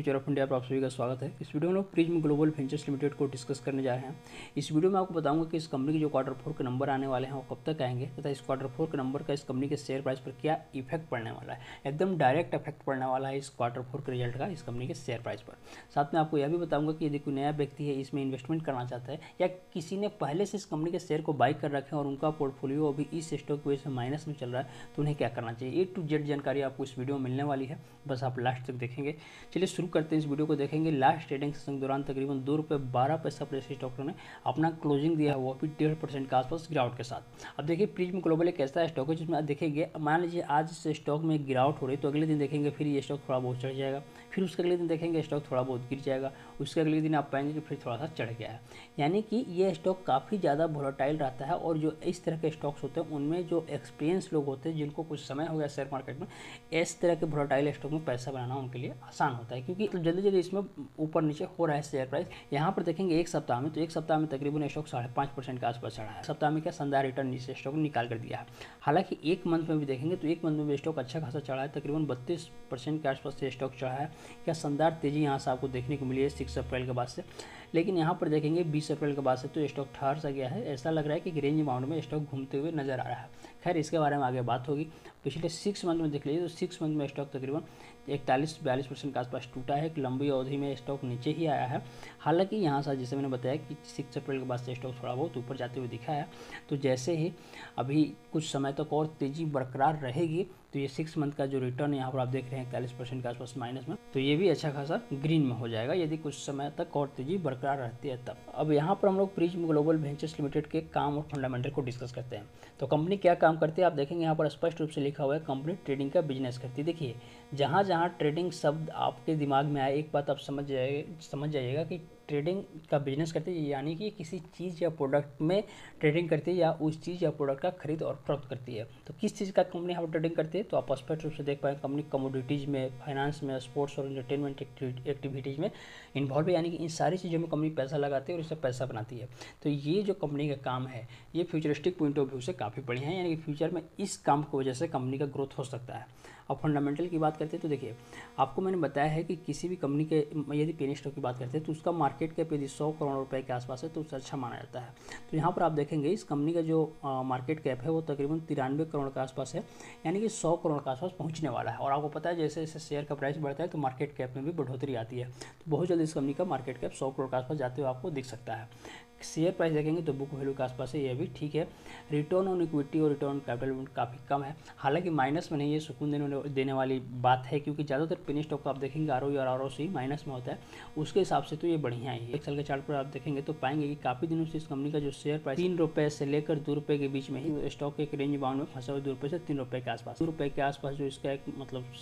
Future of India पर आप सभी का स्वागत है। इस वीडियो में लोग प्रिज्म ग्लोबल वेंचर्स लिमिटेड को डिस्कस करने जा रहे हैं। इस वीडियो में आपको बताऊँगा कि इस कंपनी के जो क्वार्टर फोर के नंबर आने वाले हैं, वो कब तक आएँगे तथा इस क्वार्टर फोर के नंबर का इस कंपनी के शेयर प्राइस पर क्या इफ़ेक्ट पड़ने वाला है। एकदम डायरेक्ट इफ़ेक्ट पड़ने वाला है इस क्वार्टर फोर के रिज़ल्ट का, इस कंपनी के शेयर प्राइस पर। साथ में आपको यह भी बताऊँगा कि यदि कोई नया व्यक्ति है, इसमें इन्वेस्टमेंट करना चाहता है, या किसी ने पहले से इस कंपनी के शेयर को बाई कर रखे और उनका पोर्टफोलियो अभी इस स्टॉक की वजह से माइनस में चल रहा है तो उन्हें क्या करना चाहिए? ए टू जेड जानकारी आपको इस वीडियो में मिलने वाली है। बस आप लास्ट तक देखेंगे। चलिए शुरू करते हैं इस वीडियो को देखेंगे। लास्ट ट्रेडिंग सेशन के दौरान तकरीबन दो रुपये बारह पैसा पर स्टॉक ने अपना क्लोजिंग दिया हुआ भी डेढ़ परसेंट के आसपास गिरावट के साथ। अब देखिए प्रीजम ग्लोबल एक ऐसा स्टॉक है जिसमें देखेंगे, मान लीजिए आज इस स्टॉक में गिरावट हो रही तो अगले दिन देखेंगे, फिर ये स्टॉक थोड़ा बहुत चढ़ जाएगा। फिर उसके अगले दिन देखेंगे स्टॉक थोड़ा बहुत गिर जाएगा, उसके अगले दिन आप पाएँगे कि फिर थोड़ा सा चढ़ गया है। यानी कि ये स्टॉक काफ़ी ज़्यादा वोलाटाइल रहता है और जो इस तरह के स्टॉक्स होते हैं, उनमें जो एक्सपीरियंस लोग होते हैं, जिनको कुछ समय हो गया शेयर मार्केट में, इस तरह के वोलाटाइल स्टॉक में पैसा बनाना उनके लिए आसान होता है। क्योंकि जल्दी जल्दी इसमें ऊपर नीचे हो रहा है शेयर प्राइस यहाँ पर देखेंगे एक सप्ताह में तो एक सप्ताह में तकरीबन स्टॉक साढ़े पाँच परसेंट के आसपास चढ़ा है। सप्ताह में क्या शानदार रिटर्न इस स्टॉक ने निकाल कर दिया है। हालाँकि एक मंथ में भी देखेंगे तो एक मंथ में भी स्टॉक अच्छा खासा चढ़ा है। तकरीबन बत्तीस परसेंट के आसपास से स्टॉक चढ़ा है। क्या शानदार तेज़ी यहाँ से आपको देखने को मिली है सिक्स अप्रैल के बाद से। लेकिन यहाँ पर देखेंगे बीस अप्रैल के बाद से तो स्टॉक ठहर सा गया है। ऐसा लग रहा है कि रेंज अमाउंट में स्टॉक घूमते हुए नज़र आ रहा है। खैर, इसके बारे में आगे बात होगी। पिछले सिक्स मंथ में देख लीजिए तो सिक्स मंथ में स्टॉक तकरीबन इकतालीस बयालीस परसेंट के आसपास टूटा है। एक लंबी अवधि में स्टॉक नीचे ही आया है। हालाँकि यहाँ से जैसे मैंने बताया कि सिक्स अप्रैल के बाद से स्टॉक थोड़ा बहुत ऊपर जाते हुए दिखा है। तो जैसे ही अभी कुछ समय तक और तेज़ी बरकरार रहेगी तो ये सिक्स मंथ का जो रिटर्न यहाँ पर आप देख रहे हैं, इकतालीस परसेंट के आसपास माइनस में तो ये भी अच्छा खासा ग्रीन में हो जाएगा यदि कुछ समय तक और तेज़ी बरकरार रहती है तब। अब यहाँ पर हम लोग प्रीज्म ग्लोबल वेंचर्स लिमिटेड के काम और फंडामेंटल को डिस्कस करते हैं। तो कंपनी क्या काम करती है, आप देखेंगे यहाँ पर स्पष्ट रूप से लिखा हुआ है कंपनी ट्रेडिंग का बिज़नेस करती है। देखिए जहाँ जहाँ ट्रेडिंग शब्द आपके दिमाग में आए एक बात आप समझ जाए समझ जाइएगा कि ट्रेडिंग का बिज़नेस करती है, यानी कि किसी चीज़ या प्रोडक्ट में ट्रेडिंग करती है या उस चीज़ या प्रोडक्ट का खरीद और फरोख्त करती है। तो किस चीज़ का कंपनी पर ट्रेडिंग करती है? तो आप स्पष्ट रूप से देख पाए कंपनी कमोडिटीज़ में फाइनेंस में स्पोर्ट्स और इंटरटेनमेंट एक्टिविटीज़ में इन्वॉल्व है, यानी कि इन सारी चीज़ों में कंपनी पैसा लगाती है और इससे पैसा बनाती है। तो ये जो कंपनी का काम है, ये फ्यूचरिस्टिक पॉइंट ऑफ़ व्यू से काफ़ी बढ़िया है, यानी कि फ्यूचर में इस काम की वजह से कंपनी का ग्रोथ हो सकता है। अब फंडामेंटल की बात करते हैं तो देखिए, आपको मैंने बताया है कि किसी भी कंपनी के, यदि पेनी स्टॉक की बात करते हैं तो उसका मार्केट कैप यदि सौ करोड़ रुपए के आसपास है तो उससे अच्छा माना जाता है। तो यहाँ पर आप देखेंगे, इस कंपनी का जो मार्केट कैप है, वो तकरीबन तिरानवे करोड़ के आसपास है, यानी कि सौ करोड़ के आसपास पहुँचने वाला है। और आपको पता है, जैसे जैसे शेयर का प्राइस बढ़ता है तो मार्केट कैप में भी बढ़ोतरी आती है। तो बहुत जल्द इस कंपनी का मार्केट कैप सौ करोड़ के आसपास जाते हुए आपको दिख सकता है। शेयर प्राइस देखेंगे तो बुक वैल्यू के आसपास है, ये भी ठीक है। रिटर्न ऑन इक्विटी और रिटर्न कैपिटल काफ़ी कम है। हालाँकि माइनस में नहीं, ये सुकून देने देने वाली बात है, क्योंकि ज़्यादातर पेनी स्टॉक आप देखेंगे आर और आर माइनस में होता है। उसके हिसाब से तो ये बढ़िया ही है एक साल के चार्ट पर आप देखेंगे तो पाएँगे कि काफ़ी दिनों से इस कंपनी का जो शेयर प्राइस तीन रुपए से लेकर दो रुपए के बीच में ही स्टॉक एक रेंज बाउंड में फंसा हुआ दो रुपए से तीन रुपए के आसपास। दो रुपए के आसपास जो इसका एक मतलब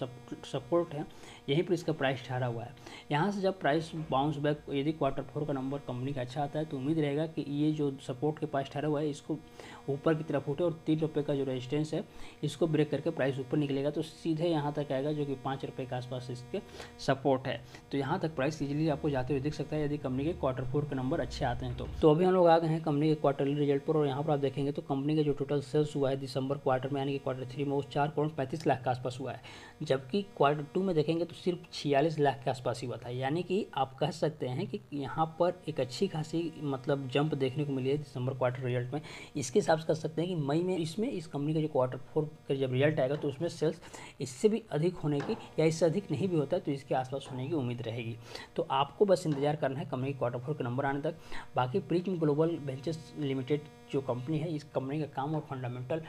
सपोर्ट है, यहीं पर इसका प्राइस ठहरा हुआ है। यहाँ से जब प्राइस बाउंस बैक यदि क्वार्टर फोर का नंबर कंपनी का अच्छा आता है तो उम्मीद रहेगा कि ये जो सपोर्ट के पास ठहरा हुआ है, इसको ऊपर की तरफ़ उठे और तीन रुपये का जो रेजिस्टेंस है, इसको ब्रेक करके प्राइस ऊपर निकलेगा। तो सीधे यहाँ तक आएगा जो कि पाँच रुपये के आसपास इसके सपोर्ट है। तो यहाँ तक प्राइस इजीली आपको जाते हुए दिख सकता है, यदि कंपनी के क्वार्टर फोर के नंबर अच्छे आते हैं तो। तो अभी हम लोग आ गए हैं कंपनी के क्वार्टरली रिज़ल्ट पर और यहाँ पर आप देखेंगे तो कंपनी का जो टोटल सेल्स हुआ है दिसंबर क्वार्टर में, यानी कि क्वार्टर थ्री में, वो चार करोड़ पैंतीस लाख के आसपास हुआ है। जबकि क्वार्टर टू में देखेंगे तो सिर्फ़ छियालीस लाख के आसपास ही हुआ था। यानी कि आप कह सकते हैं कि यहाँ पर एक अच्छी खासी मतलब जंप देखने को मिली है दिसंबर क्वार्टर रिज़ल्ट में। इसके हिसाब से कर सकते हैं कि मई में इसमें इस कंपनी का जो क्वार्टर फोर का जब रिज़ल्ट आएगा तो उसमें सेल्स इससे भी अधिक होने की या इससे अधिक नहीं भी होता तो इसके आसपास होने की उम्मीद रहेगी। तो आपको बस इंतज़ार करना है कंपनी के क्वार्टर फोर के नंबर आने तक। बाकी प्रीजम ग्लोबल वेंचर्स लिमिटेड जो कंपनी है, इस कंपनी का काम और फंडामेंटल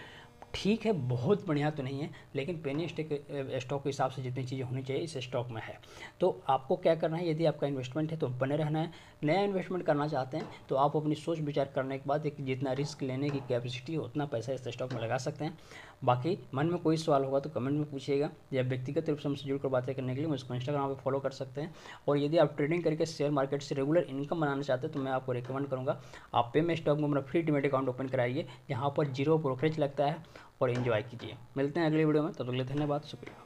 ठीक है, बहुत बढ़िया तो नहीं है, लेकिन पेनी स्टॉक स्टॉक के हिसाब से जितनी चीज़ें होनी चाहिए, इस स्टॉक में है। तो आपको क्या करना है, यदि आपका इन्वेस्टमेंट है तो बने रहना है। नया इन्वेस्टमेंट करना चाहते हैं तो आप अपनी सोच विचार करने के बाद एक जितना रिस्क लेने की कैपेसिटी है, उतना पैसा इस स्टॉक में लगा सकते हैं। बाकी मन में कोई सवाल होगा तो कमेंट में पूछिएगा, या व्यक्तिगत रूप से हमसे जुड़कर बातें करने के लिए मुझको इंस्टाग्राम पर फॉलो कर सकते हैं। और यदि आप ट्रेडिंग करके शेयर मार्केट से रेगुलर इनकम बनाना चाहते हैं तो मैं आपको रिकमेंड करूँगा, आप पे में स्टॉक में अपना फ्री डिमेट अकाउंट ओपन कराइए। यहाँ पर ज़ीरो ब्रोकरेज लगता है। और इन्जॉय कीजिए। मिलते हैं अगले वीडियो में तब तो अगले धन्यवाद शुक्रिया।